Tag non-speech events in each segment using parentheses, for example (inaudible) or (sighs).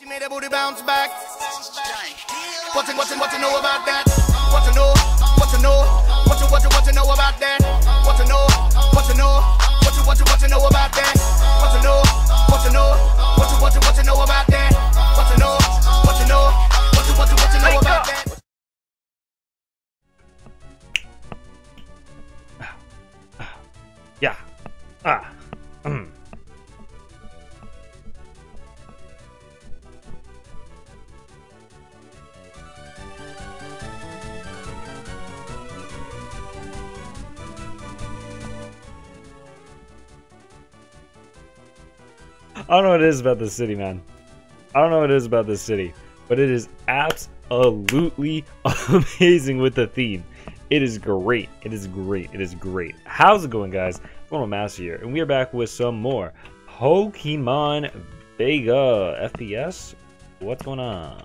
She made her booty bounce back. What you, what you, what you know about that? What you know? What you know? What you, what you, what you know about that? What you know? What you know? What you, what you, what you know about that? What you know? What you know? What you, what you, what you know about that? I don't know what it is about this city, man. I don't know what it is about this city, but it is absolutely (laughs) amazing with the theme. It is great. It is great. It is great. How's it going, guys? Phono Master here, and we are back with some more Pokemon Vega FPS. What's going on?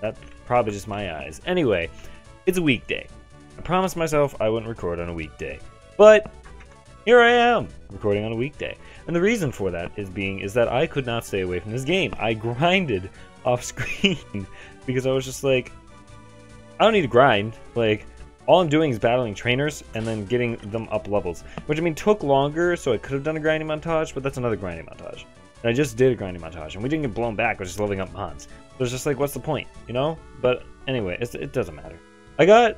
That's probably just my eyes. Anyway, it's a weekday. I promised myself I wouldn't record on a weekday, but here I am recording on a weekday. And the reason for that is being is that I could not stay away from this game. I grinded (laughs) off screen because I was just like, I don't need to grind. Like, all I'm doing is battling trainers and then getting them up levels. Which, I mean, took longer, so I could have done a grinding montage, but that's another grinding montage. And I just did a grinding montage, and we didn't get blown back, we're just leveling up mons. So it's just like, what's the point, you know? But anyway, it doesn't matter. I got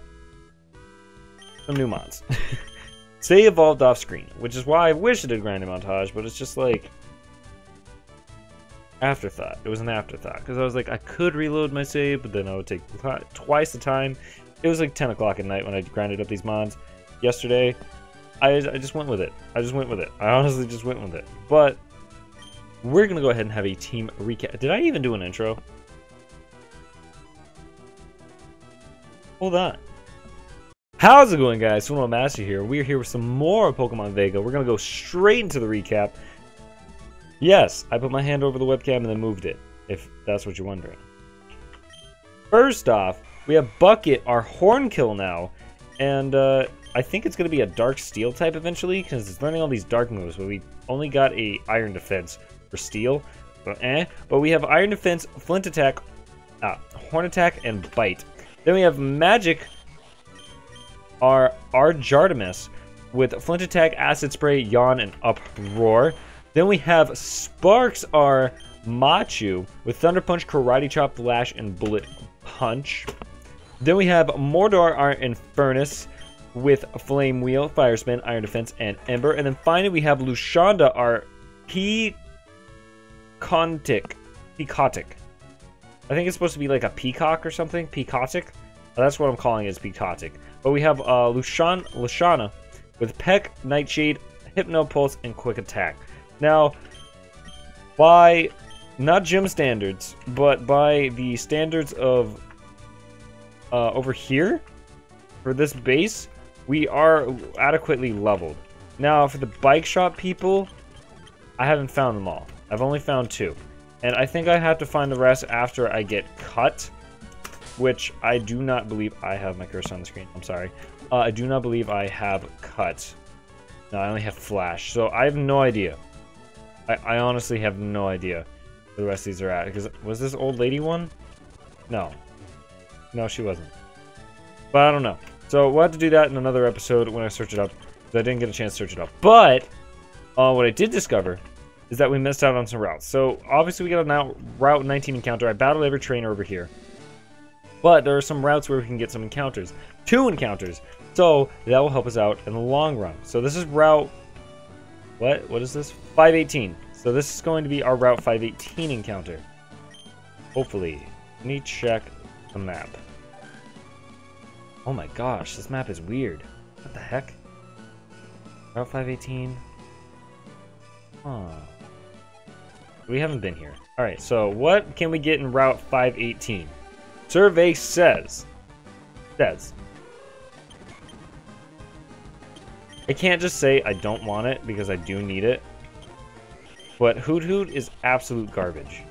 some new mods. (laughs) Say evolved off screen, which is why I wish it did grinding montage, but it's just like afterthought. It was an afterthought because I was like, I could reload my save, but then I would take twice the time. It was like 10 o'clock at night when I grinded up these mods yesterday. I, I just went with it. I just went with it. I honestly just went with it. But we're gonna go ahead and have a team recap. Did I even do an intro? Hold on. How's it going, guys? Phono Master here. We're here with some more Pokemon Vega. We're going to go straight into the recap. Yes, I put my hand over the webcam and then moved it, if that's what you're wondering. First off, we have Bucket, our Hornkill now, and uh, I think it's going to be a Dark Steel type eventually, because it's learning all these Dark moves, but we only got a Iron Defense for Steel, but eh. But we have Iron Defense, Faint Attack, uh, Horn Attack, and Bite. Then we have Magic, are Arjardamus with Faint Attack, Acid Spray, Yawn, and Uproar. Then we have Sparks are Machu with Thunder Punch, Karate Chop, Lash, and Bullet Punch. Then we have Mordor our Infernus with Flame Wheel, Fire Spin, Iron Defense, and Ember. And then finally we have Lushonda our Peacontic. Peacotic. I think it's supposed to be like a peacock or something. Peacotic. That's what I'm calling it is Peacotic. But we have uh, Lushan, Lushana with Peck, Nightshade, Hypno Pulse, and Quick Attack. Now, by not gym standards, but by the standards of uh, over here, for this base, we are adequately leveled. Now, for the bike shop people, I haven't found them all. I've only found two. And I think I have to find the rest after I get cut which I do not believe I have my cursor on the screen. I'm sorry. Uh, I do not believe I have cut. No, I only have flash. So I have no idea. I, I honestly have no idea where the rest of these are at. Because was this old lady one? No. No, she wasn't. But I don't know. So we'll have to do that in another episode when I search it up. Because I didn't get a chance to search it up. But uh, what I did discover is that we missed out on some routes. So obviously we got a now Route 19 encounter. I battled every trainer over here. But there are some routes where we can get some encounters. Two encounters. So that will help us out in the long run. So this is route... What? What is this? 518. So this is going to be our Route 518 encounter. Hopefully. Let me check the map. Oh my gosh, this map is weird. What the heck? Route 518. Huh. We haven't been here. Alright, so what can we get in Route 518? Survey says. Says. I can't just say I don't want it because I do need it. But Hoothoot is absolute garbage.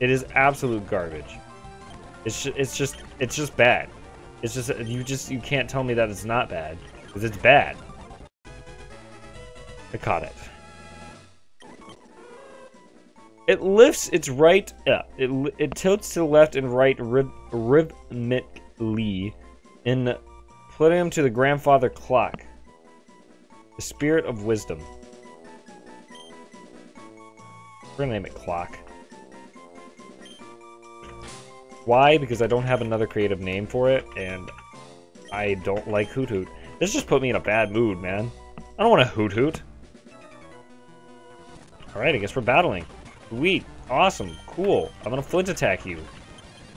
It is absolute garbage. It's just, it's just it's just bad. It's just you just you can't tell me that it's not bad because it's bad. I caught it. It lifts its right, uh, it, it tilts to the left and right rhyth rhythmically in putting him to the grandfather clock. The spirit of wisdom. We're gonna name it clock. Why? Because I don't have another creative name for it, and I don't like Hoot Hoot. This just put me in a bad mood, man. I don't want to Hoot Hoot. Alright, I guess we're battling. Sweet. Awesome. Cool. I'm gonna faint attack you.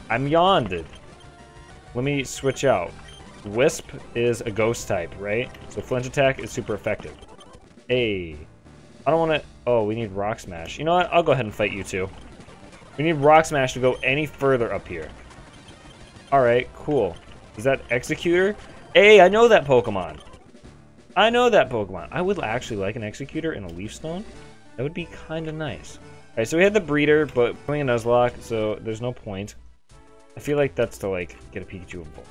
I'm yawned. Let me switch out. Wisp is a ghost type, right? So faint attack is super effective. Hey. I don't want to... Oh, we need rock smash. You know what? I'll go ahead and fight you too. We need rock smash to go any further up here. Alright, cool. Is that Exeggutor? Hey, I know that Pokemon. I know that Pokemon. I would actually like an Exeggutor and a Leaf Stone. That would be kind of nice. Alright, so we had the breeder, but playing a Nuzlocke, so there's no point. I feel like that's to, like, get a Pikachu and Volt.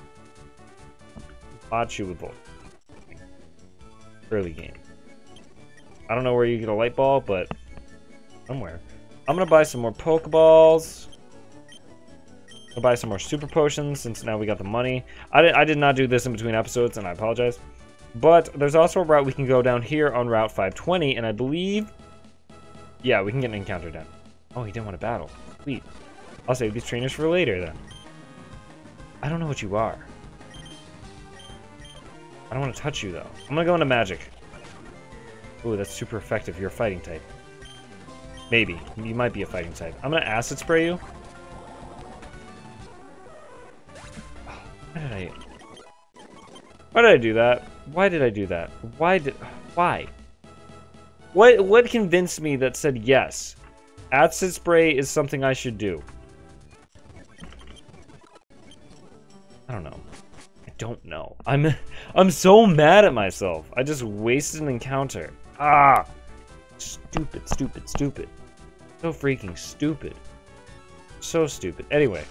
Pikachu with Volt. Early game. I don't know where you get a light ball, but somewhere. I'm gonna buy some more Pokeballs. I'll buy some more Super Potions, since now we got the money. I did, I did not do this in between episodes, and I apologize. But there's also a route we can go down here on Route 520, and I believe yeah, we can get an encounter done. Oh, he didn't want to battle. Sweet. I'll save these trainers for later, then. I don't know what you are. I don't want to touch you, though. I'm gonna go into magic. Ooh, that's super effective. You're a fighting type. Maybe. You might be a fighting type. I'm gonna acid spray you. Why did I... Why did I do that? Why did I do that? Why did... Why? What what convinced me that said yes? Acid spray is something I should do. I don't know. I don't know. I'm (laughs) I'm so mad at myself. I just wasted an encounter. Ah! Stupid, stupid, stupid. So freaking stupid. So stupid. Anyway,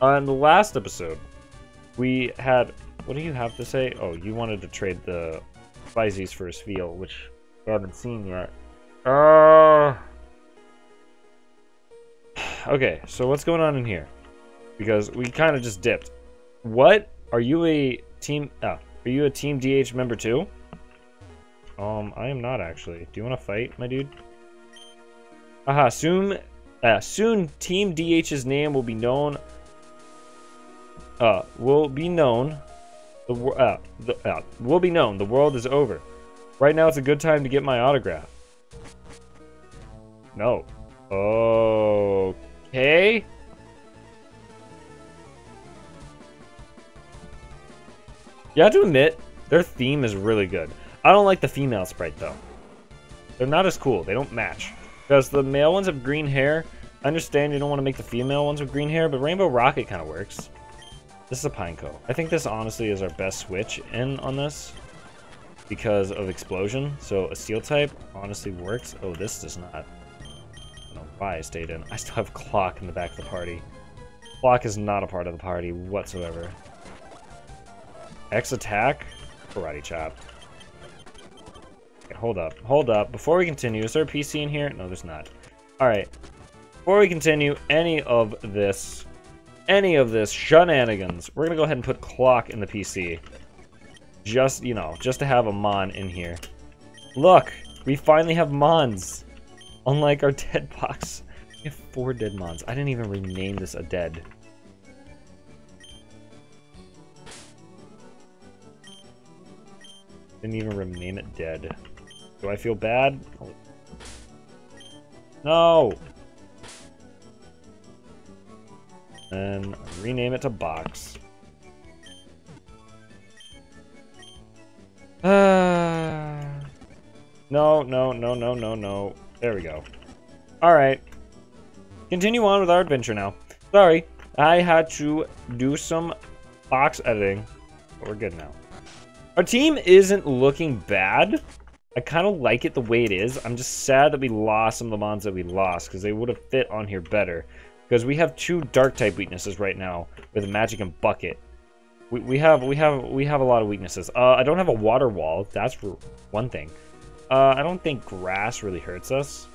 on the last episode, we had... What do you have to say? Oh, you wanted to trade the Spizies for a Spheal, which haven't seen yet. Uh... (sighs) Okay, so what's going on in here? Because we kind of just dipped. What? Are you a team... Oh, are you a Team DH member too? Um, I am not actually. Do you want to fight, my dude? Aha, soon... Uh, soon, Team DH's name will be known... Uh, will be known... The, uh, the, uh, will be known. The world is over. Right now it's a good time to get my autograph. No. Okay. You have to admit, their theme is really good. I don't like the female sprite though. They're not as cool. They don't match. Because the male ones have green hair. I understand you don't want to make the female ones with green hair, but Rainbow Rocket kind of works. This is a Pineco. I think this honestly is our best switch in on this because of explosion. So a steel type honestly works. Oh, this does not. I don't know why I stayed in. (laughs) I still have clock in the back of the party. Clock is not a part of the party whatsoever. X attack? Karate chop. Okay, hold up. Hold up. Before we continue, is there a PC in here? No, there's not. Alright. Before we continue any of this, any of this shenanigans, we're to go ahead and put clock in the PC. Just, you know, just to have a Mon in here. Look! We finally have Mons! Unlike our (laughs) dead box. We have four dead Mons. I didn't even rename this a dead. Didn't even rename it dead. Do I feel bad? No! And rename it to box. No, no, no, no, no, no. There we go. Alright. Continue on with our adventure now. Sorry, I had to do some box editing, but we're good now. Our team isn't looking bad. I kind of like it the way it is. I'm just sad that we lost some of the mons that we lost, because they would have fit on here better. Because we have two dark type weaknesses right now with magic and bucket. We, we have we have we have a lot of weaknesses. Uh, I don't have a water wall. That's one thing. Uh, I don't think grass really hurts us.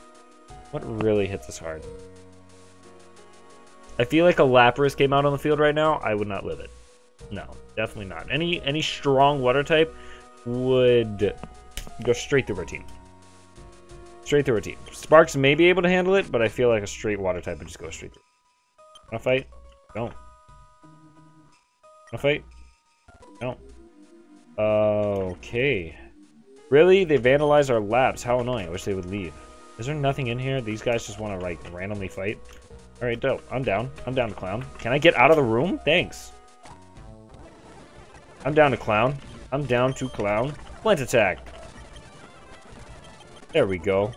What really hits us hard? I feel like a Lapras came out on the field right now. I would not live it. No, definitely not. Any any strong water type would go straight through our team. Straight through our team. Sparks may be able to handle it, but I feel like a straight water type would just go straight through. Wanna fight? Don't. Wanna fight? Don't. Okay. Really? They vandalized our labs. How annoying. I wish they would leave. Is there nothing in here? These guys just want to, like, randomly fight? Alright, dope. I'm down. I'm down to clown. Can I get out of the room? Thanks. I'm down to clown. I'm down to clown. Plant attack. There we go.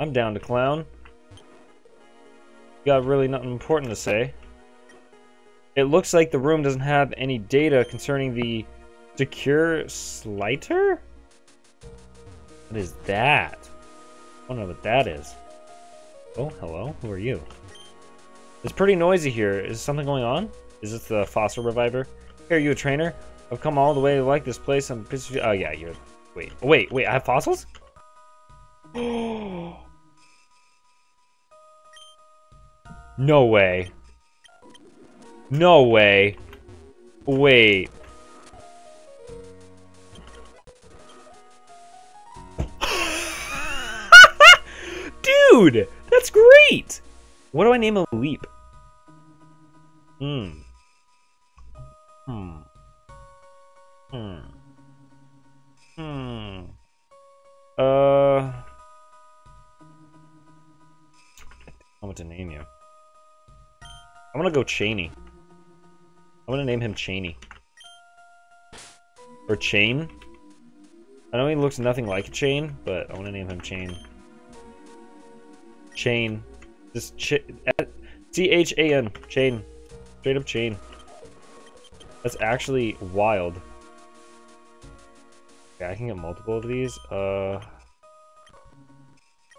I'm down to clown. Got really nothing important to say. It looks like the room doesn't have any data concerning the Secure Styler? What is that? I don't know what that is. Oh, hello. Who are you? It's pretty noisy here. Is something going on? Is this the fossil reviver? Hey, are you a trainer? I've come all the way to like this place. I'm pissed. Oh, yeah, you're... Wait, oh, wait, wait, I have fossils? (gasps) no way. No way. Wait. Dude, that's great. What do I name Lileep? Hmm. Hmm. Hmm. Hmm. Uh. I don't know what to name you. I'm gonna go Cheney. I'm gonna name him Cheney. Or Chain. I know he looks nothing like a chain, but I want to name him Chain. Chain. Just ch C-H-A-N. Chain. Straight up chain. That's actually wild. Yeah, I can get multiple of these. Uh.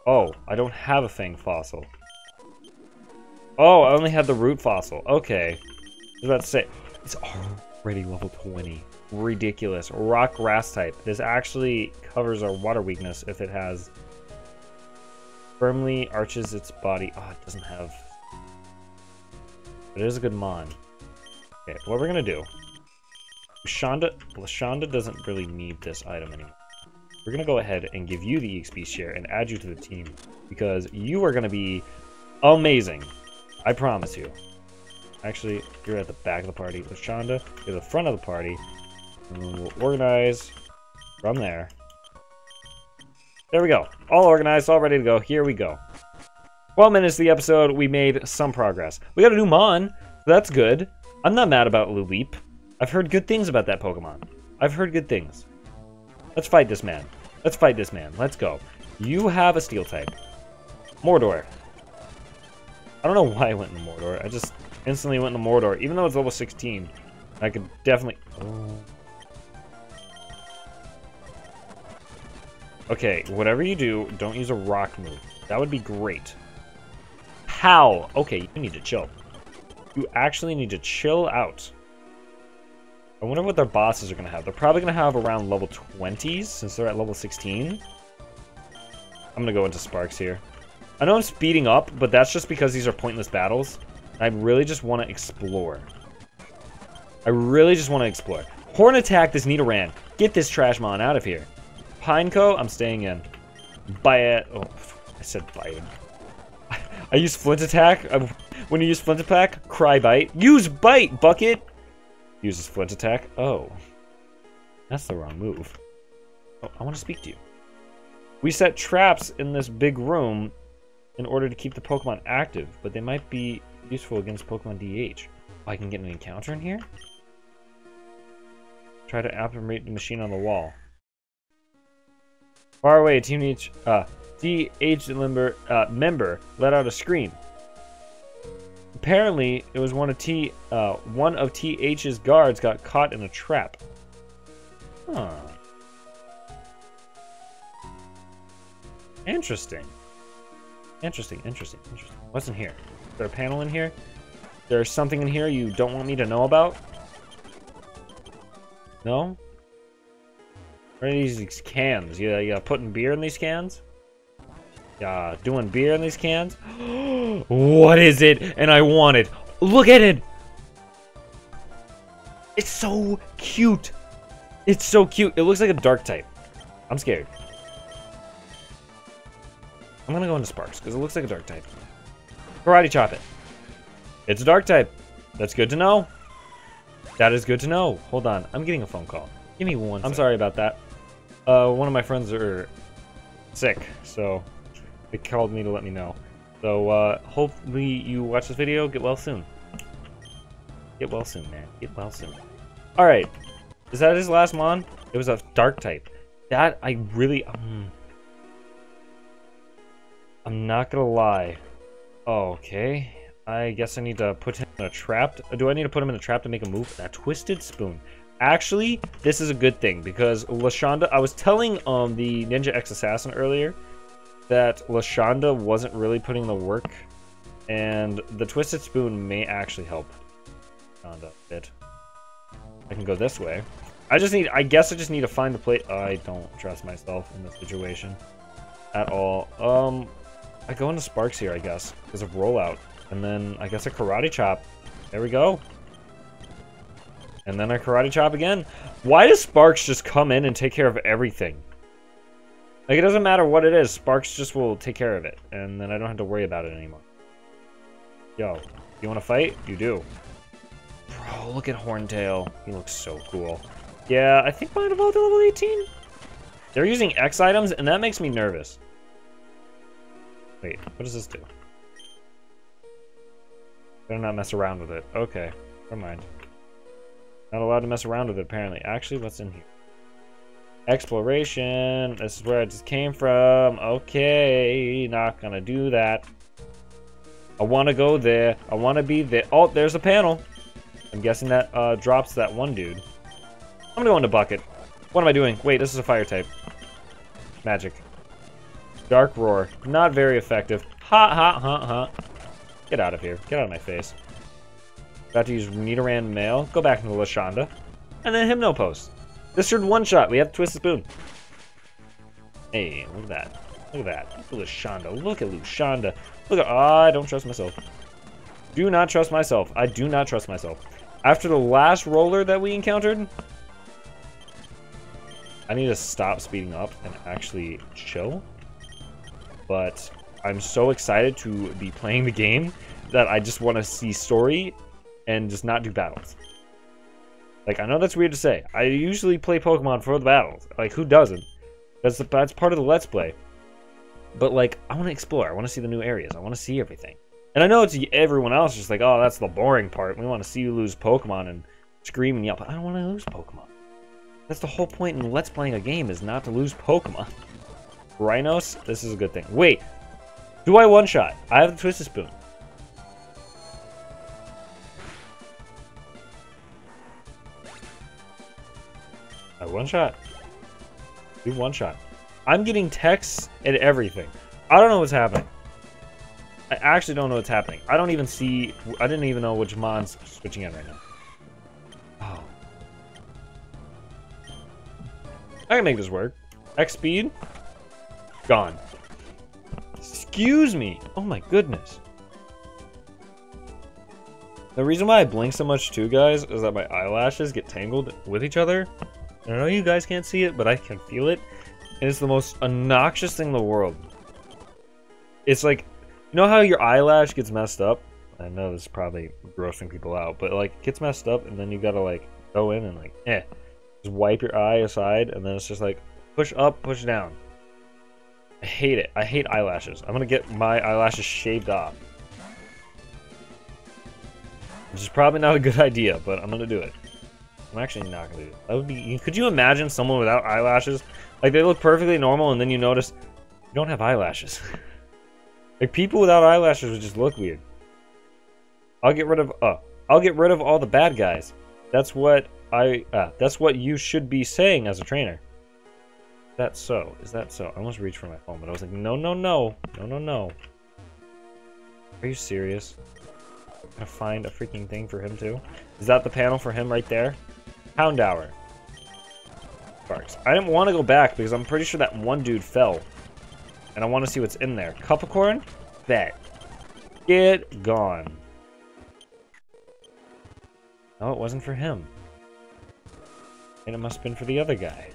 Oh, I don't have a Fang fossil. Oh, I only had the root fossil. Okay. I was about to say, it's already level 20. Ridiculous. Rock grass type. This actually covers our water weakness if it has firmly arches its body. Oh, it doesn't have. But it is a good mon. Okay, what we're gonna do. Shonda, doesn't really need this item anymore. We're gonna go ahead and give you the XP share and add you to the team because you are gonna be amazing. I promise you. Actually, you're at the back of the party. Lashonda, you're the front of the party. And we'll organize from there. There we go. All organized, all ready to go. Here we go. 12 minutes of the episode, we made some progress. We got a new Mon, so that's good. I'm not mad about Lileep. I've heard good things about that Pokemon. I've heard good things. Let's fight this man. Let's fight this man. Let's go. You have a Steel type. Mordor. I don't know why I went into Mordor. I just instantly went into Mordor, even though it's level 16. I could definitely... Oh. Okay, whatever you do, don't use a rock move. That would be great. How? Okay, you need to chill. You actually need to chill out. I wonder what their bosses are going to have. They're probably going to have around level 20s, since they're at level 16. I'm going to go into Sparks here. I know I'm speeding up, but that's just because these are pointless battles. I really just want to explore. I really just want to explore. Horn attack this Nidoran. Get this trash mon out of here. Pineco, I'm staying in. Bite. Oh, I said bite. (laughs) I use Faint attack. I, when you use Faint attack, cry bite. Use bite, bucket. Uses Faint attack. Oh, that's the wrong move. Oh, I want to speak to you. We set traps in this big room in order to keep the Pokemon active, but they might be useful against Pokemon DH. Oh, I can get an encounter in here? Try to operate the machine on the wall. Far away, Team H, uh, DH member, uh, member let out a scream. Apparently, it was one of T, uh, one of TH's guards got caught in a trap. Huh. Interesting. Interesting, interesting, interesting. What's in here? Is there a panel in here? There's something in here you don't want me to know about? No? What are these cans? You, you putting beer in these cans? Yeah, doing beer in these cans. (gasps) what is it? And I want it. Look at it. It's so cute. It's so cute. It looks like a dark type. I'm scared. I'm gonna go into Sparks because it looks like a dark type. Karate chop it. It's a dark type. That's good to know. That is good to know. Hold on. I'm getting a phone call. Give me one. I'm sorry about that. Uh, one of my friends are sick, so they called me to let me know. So, uh, hopefully you watch this video. Get well soon. Get well soon, man. Get well soon. Alright. Is that his last mon? It was a dark type. That, I really... Um, I'm not gonna lie. okay. I guess I need to put him in a trap. Do I need to put him in a trap to make a move? That twisted spoon. Actually, this is a good thing because Lashonda, I was telling um the Ninja X Assassin earlier that Lashonda wasn't really putting the work and the twisted spoon may actually help a bit. I can go this way. I just need, I guess I just need to find the plate. I don't trust myself in this situation at all. Um, I go into Sparks here, I guess, because of rollout. And then I guess a karate chop. There we go. And then a karate chop again. Why does Sparks just come in and take care of everything? Like, it doesn't matter what it is. Sparks just will take care of it. And then I don't have to worry about it anymore. Yo, you want to fight? You do. Bro, look at Horntail. He looks so cool. Yeah, I think mine evolved to level 18. They're using X items, and that makes me nervous. Wait, what does this do? Better not mess around with it. Okay, never mind. Not allowed to mess around with it, apparently. Actually, what's in here? Exploration. This is where I just came from. Okay, not gonna do that. I want to go there. I want to be there. Oh, there's a panel. I'm guessing that uh, drops that one dude. I'm gonna go into bucket. What am I doing? Wait, this is a fire type. Magic. Dark Roar. Not very effective. Ha ha ha ha. Get out of here. Get out of my face. About to use Nidoran Male. Go back into Lashonda. And then Hypno Post. This should one shot. We have to twist the spoon. Hey, look at that. Look at that. Look at Lashonda. Look at Lushonda. Look at. Oh, I don't trust myself. Do not trust myself. I do not trust myself. After the last roller that we encountered, I need to stop speeding up and actually chill. But I'm so excited to be playing the game that I just want to see story and just not do battles. Like, I know that's weird to say. I usually play Pokemon for the battles. Like, who doesn't? That's, the, that's part of the Let's Play. But, like, I want to explore. I want to see the new areas. I want to see everything. And I know it's everyone else just like, oh, that's the boring part. We want to see you lose Pokemon and scream and yell. But I don't want to lose Pokemon. That's the whole point in Let's Playing a game is not to lose Pokemon. Rhinos, this is a good thing. Wait, do I one-shot? I have the Twisted Spoon. I one-shot. Do one-shot. I'm getting texts and everything. I don't know what's happening. I actually don't know what's happening. I don't even see... I didn't even know which Mon's switching in right now. Oh. I can make this work. X speed. Gone. Excuse me. Oh my goodness. The reason why I blink so much too, guys, is that my eyelashes get tangled with each other. I know you guys can't see it, but I can feel it. And it's the most obnoxious thing in the world. It's like, you know how your eyelash gets messed up? I know this is probably grossing people out, but like, it gets messed up and then you gotta like, go in and like, eh. Just wipe your eye aside and then it's just like, push up, push down. I hate it. I hate eyelashes. I'm gonna get my eyelashes shaved off. Which is probably not a good (laughs) idea, but I'm gonna do it. I'm actually not gonna do it. That would be. Could you imagine someone without eyelashes? Like they look perfectly normal, and then you notice you don't have eyelashes. (laughs) like people without eyelashes would just look weird. I'll get rid of. Uh, I'll get rid of all the bad guys. That's what I. Uh, that's what you should be saying as a trainer that so? Is that so? I almost reached for my phone, but I was like, no, no, no. No, no, no. Are you serious? Gonna find a freaking thing for him too? Is that the panel for him right there? Houndour. Sparks. I didn't want to go back because I'm pretty sure that one dude fell. and I want to see what's in there. Cup of corn? Bet. Get gone. No, it wasn't for him. And it must have been for the other guy.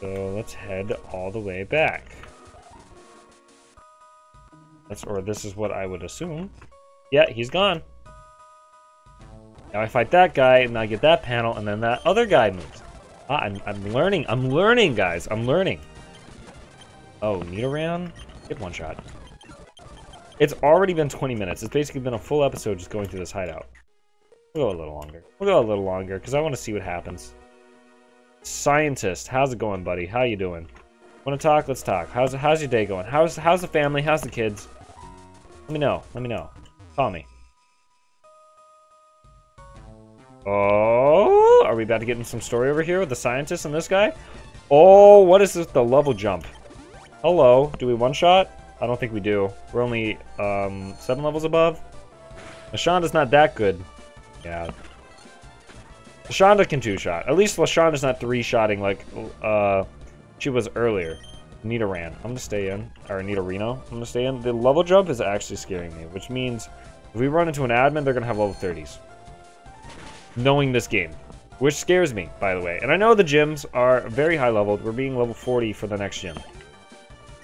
So let's head all the way back. That's, or this is what I would assume. Yeah, he's gone. Now I fight that guy, and I get that panel, and then that other guy moves. Ah, I'm, I'm learning. I'm learning, guys. I'm learning. Oh, Nidoran? Get one shot. It's already been 20 minutes. It's basically been a full episode just going through this hideout. We'll go a little longer. We'll go a little longer, because I want to see what happens. Scientist, how's it going, buddy? How you doing? Want to talk? Let's talk. How's how's your day going? How's how's the family? How's the kids? Let me know. Let me know. Me. Oh, are we about to get in some story over here with the scientist and this guy? Oh, what is this? The level jump. Hello. Do we one-shot? I don't think we do. We're only um, seven levels above. Lashonda's not that good. Yeah. Lashonda can two-shot. At least Lashonda's not three-shotting like uh, she was earlier. Nidoran. I'm gonna stay in. Or Nidorino. I'm gonna stay in. The level jump is actually scaring me, which means if we run into an admin, they're gonna have level 30s. Knowing this game. Which scares me, by the way. And I know the gyms are very high leveled. We're being level 40 for the next gym.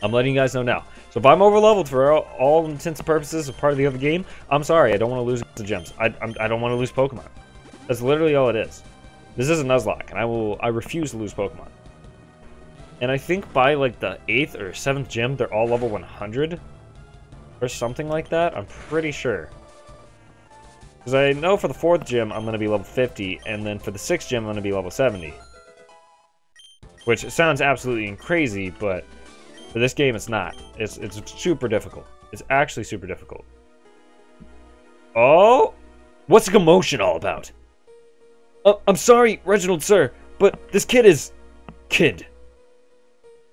I'm letting you guys know now. So if I'm over leveled for all, intents and purposes of part of the other game, I'm sorry. I don't want to lose the gyms. I, I'm, I do not want to lose Pokemon. That's literally all it is. This is a Nuzlocke, and I will I refuse to lose Pokemon. And I think by like the 8th or 7th gym, they're all level 100. Or something like that. I'm pretty sure. Because I know for the 4th gym, I'm going to be level 50. And then for the 6th gym, I'm going to be level 70. Which sounds absolutely crazy, but for this game, it's not. It's, it's super difficult. It's actually super difficult. Oh! What's the commotion all about? Uh, I'm sorry, Reginald, sir, but this kid is... Kid.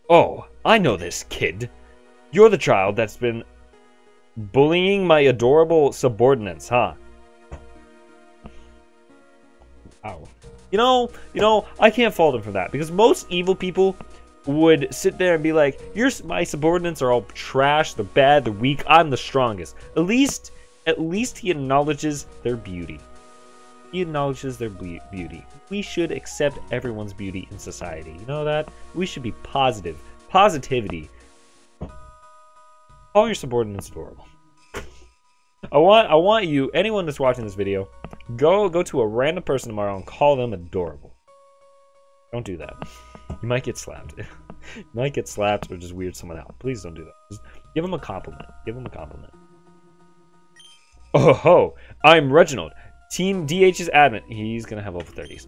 Oh, I know this, kid. You're the child that's been bullying my adorable subordinates, huh? Ow. You know, you know, I can't fault him for that because most evil people would sit there and be like, "Your my subordinates are all trash. They're bad. They're weak. I'm the strongest." At least, at least he acknowledges their beauty. He acknowledges their beauty. We should accept everyone's beauty in society. You know that? We should be positive. Positivity. All your subordinates adorable. I want I want you, anyone that's watching this video, go go to a random person tomorrow and call them adorable. Don't do that. You might get slapped. (laughs) you might get slapped or just weird someone out. Please don't do that. Just give them a compliment. Give them a compliment. Oh ho! I'm Reginald. Team DH's admin. He's gonna have over 30s.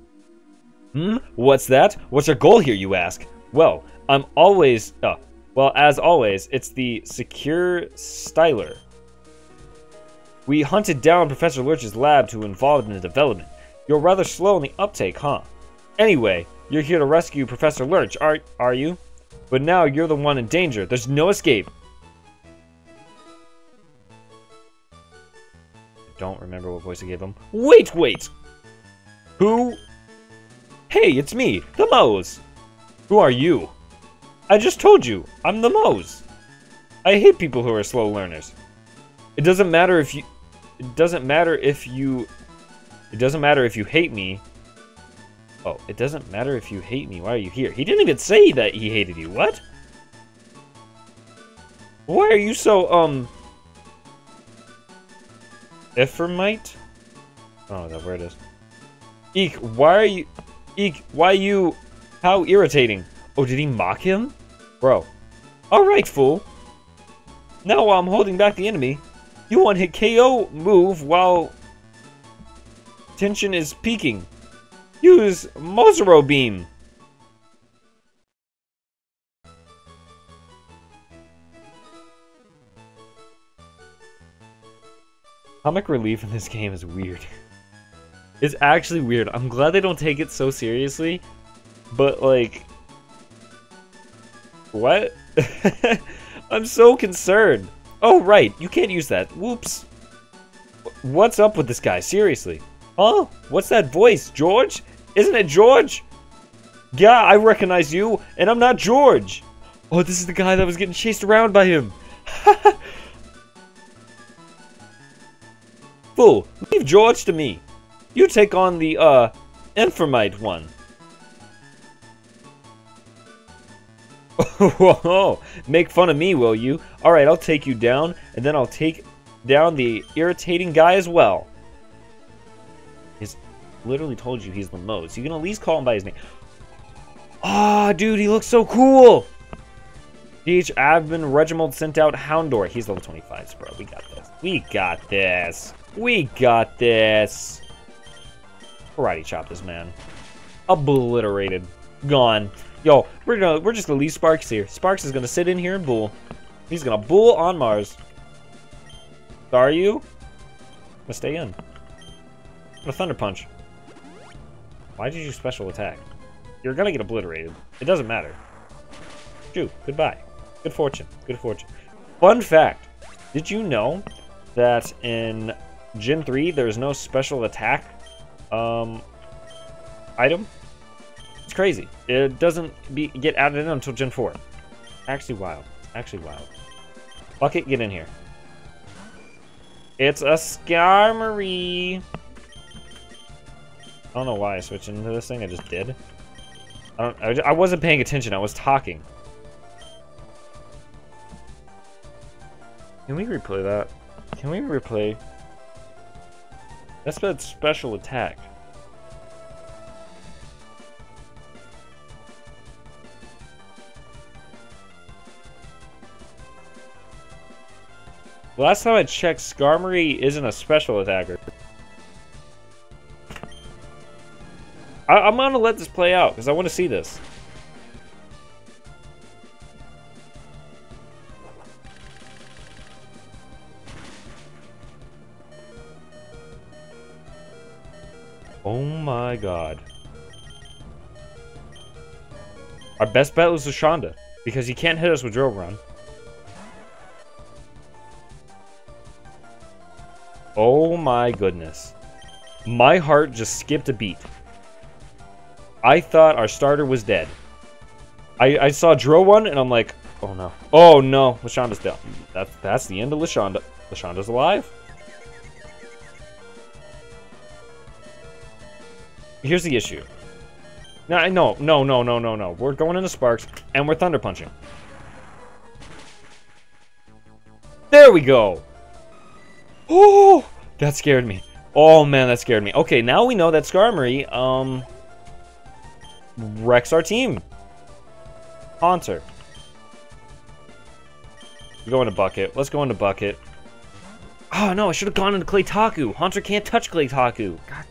Hmm? What's that? What's your goal here, you ask? Well, I'm always... Oh, well, as always, it's the Secure Styler. We hunted down Professor Lurch's lab to involved in the development. You're rather slow in the uptake, huh? Anyway, you're here to rescue Professor Lurch, are, are you? But now you're the one in danger. There's no escape. Don't remember what voice I gave him. Wait, wait! Who? Hey, it's me, the Mose! Who are you? I just told you, I'm the Mose! I hate people who are slow learners. It doesn't matter if you... It doesn't matter if you... It doesn't matter if you hate me. Oh, it doesn't matter if you hate me. Why are you here? He didn't even say that he hated you. What? Why are you so, um... Ephraimite? Oh, that where it is. Eek, why are you... Eek, why you... How irritating. Oh, did he mock him? Bro. Alright, fool. Now while I'm holding back the enemy, you want hit KO move while tension is peaking. Use Mozero Beam. Comic relief in this game is weird. (laughs) it's actually weird. I'm glad they don't take it so seriously, but like... What? (laughs) I'm so concerned. Oh, right. You can't use that. Whoops. What's up with this guy? Seriously. Huh? What's that voice? George? Isn't it George? Yeah, I recognize you, and I'm not George. Oh, this is the guy that was getting chased around by him. (laughs) Fool, leave George to me. You take on the, uh, Inframite one. (laughs) Whoa, make fun of me, will you? Alright, I'll take you down, and then I'll take down the irritating guy as well. He's literally told you he's the most. You can at least call him by his name. Ah, oh, dude, he looks so cool! DH Admin Reginald sent out Houndour. He's level 25, bro. We got this. We got this. We got this. Karate chop this man. Obliterated. Gone. Yo, we're gonna we're just gonna leave Sparks here. Sparks is gonna sit in here and bull. He's gonna bull on Mars. Are you? Gonna stay in. A Thunder Punch. Why did you special attack? You're gonna get obliterated. It doesn't matter. Shoo, goodbye. Good fortune. Good fortune. Fun fact. Did you know that in Gen 3 there's no special attack um, item? It's crazy. It doesn't be, get added in until Gen 4. Actually wild. Actually wild. Bucket, get in here. It's a Skarmory! I don't know why I switched into this thing. I just did. I don't. I, I wasn't paying attention. I was talking. Can we replay that? Can we replay? That's that special attack. Last time I checked, Skarmory isn't a special attacker. I am gonna let this play out, because I want to see this. My god. Our best bet was Lashonda, because he can't hit us with Drill Run. Oh my goodness. My heart just skipped a beat. I thought our starter was dead. I, I saw Drill Run and I'm like, oh no. Oh no, Lashonda's down. That's that's the end of Lashonda. Lashonda's alive. Here's the issue. No, no, no, no, no, no, no. We're going into Sparks, and we're Thunder Punching. There we go! Oh, that scared me. Oh man, that scared me. Okay, now we know that Skarmory, um, wrecks our team. Haunter. We go into Bucket. Let's go into Bucket. Oh no, I should have gone into Claytaku. Haunter can't touch Claytaku. God.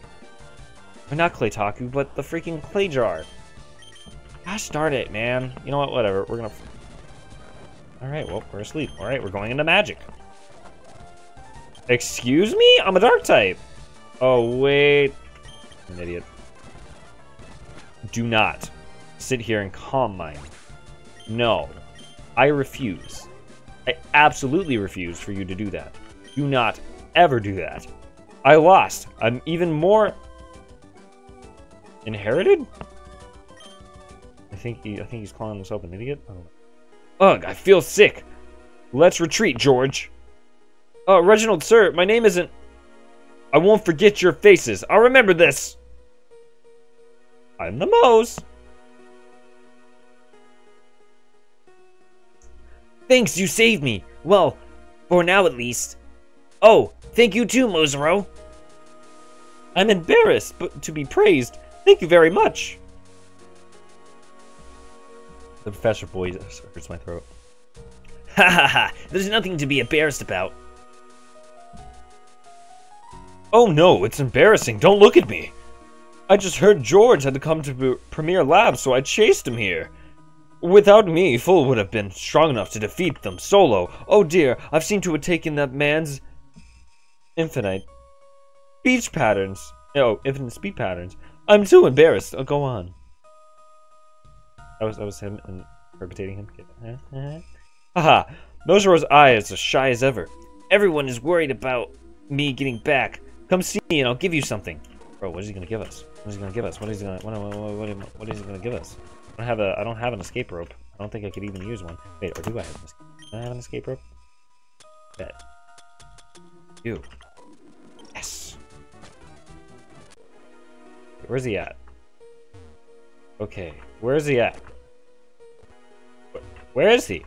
Not Claytaku, but the freaking Clay Jar. Gosh darn it, man. You know what, whatever. We're gonna... Alright, well, we're asleep. Alright, we're going into Magic. Excuse me? I'm a dark type. Oh, wait. I'm an idiot. Do not sit here and calm mind. No. I refuse. I absolutely refuse for you to do that. Do not ever do that. I lost. I'm even more inherited. I think he. I think he's calling himself an idiot. Oh. Ugh! I feel sick. Let's retreat, George. Uh, Reginald, sir, my name isn't... I won't forget your faces. I'll remember this. I'm the Mose. Thanks, you saved me. Well, for now at least. Oh, thank you too, Mozero. I'm embarrassed but to be praised. Thank you very much. The professor voice hurts my throat. Ha ha ha! There's nothing to be embarrassed about. Oh no, it's embarrassing. Don't look at me. I just heard George had to come to Premier Lab, so I chased him here. Without me, Full would have been strong enough to defeat them solo. Oh dear, I've seemed to have taken that man's infinite speech patterns. Oh, infinite speed patterns. I'm too embarrassed. Oh, go on. That was that was him interpreting him. (laughs) Haha, Mosero's eye is as shy as ever. Everyone is worried about me getting back. Come see me and I'll give you something. Bro, what is he gonna give us? What is he gonna give us? What is he gonna what, what, what, what, is he gonna give us? I don't have a I don't have an escape rope. I don't think I could even use one. Wait, or do I have an escape? Do I have an escape rope? Bet. Do. Where's he at? Okay, where's he at? Where is he?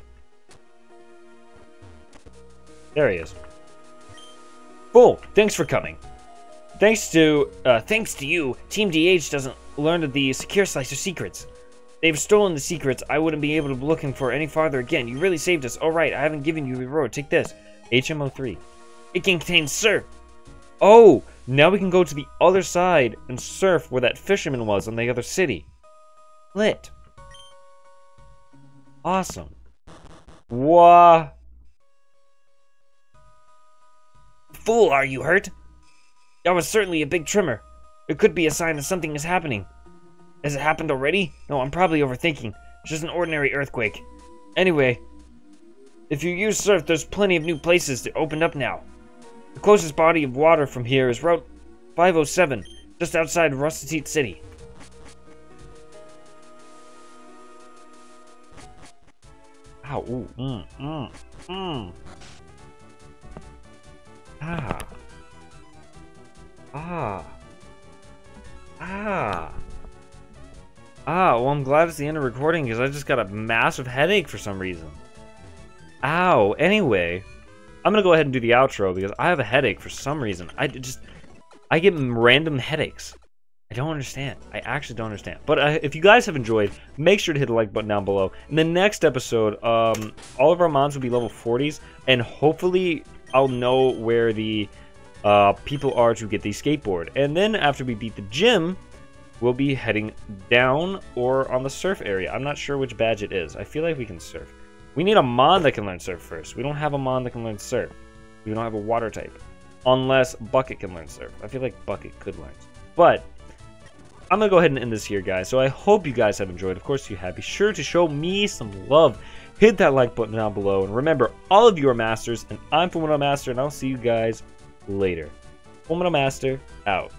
There he is. Bull, thanks for coming. Thanks to, uh, thanks to you, Team DH doesn't learn of the Secure Styler secrets. They've stolen the secrets. I wouldn't be able to be looking for any farther again. You really saved us. All right, I haven't given you a reward. Take this. HM03. It contains surf. Oh, now we can go to the other side and surf where that fisherman was on the other city. Lit. Awesome. Wah. Fool, are you hurt? That was certainly a big tremor. It could be a sign that something is happening. Has it happened already? No, I'm probably overthinking. It's just an ordinary earthquake. Anyway, if you use surf, there's plenty of new places that opened up now. The closest body of water from here is Route 507, just outside Rustatit City. Ow, ooh, mm, mm, mm. Ah. Ah. Ah. Ah, well, I'm glad it's the end of recording because I just got a massive headache for some reason. Ow. Anyway, I'm to go ahead and do the outro because I have a headache for some reason. I just, I get random headaches. I don't understand. I actually don't understand. But uh, if you guys have enjoyed, make sure to hit the like button down below. In the next episode, um, all of our mons will be level 40s, and hopefully I'll know where the uh, people are to get the skateboard. And then after we beat the gym, we'll be heading down or on the surf area. I'm not sure which badge it is. I feel like we can surf. We need a mon that can learn surf first. We don't have a mon that can learn surf. We don't have a water type. Unless Bucket can learn surf. I feel like Bucket could learn. But I'm going to go ahead and end this here, guys. So I hope you guys have enjoyed. Of course you have. Be sure to show me some love. Hit that like button down below. And remember, all of you are masters, and I'm FullMetalMaster, and I'll see you guys later. FullMetalMaster, out.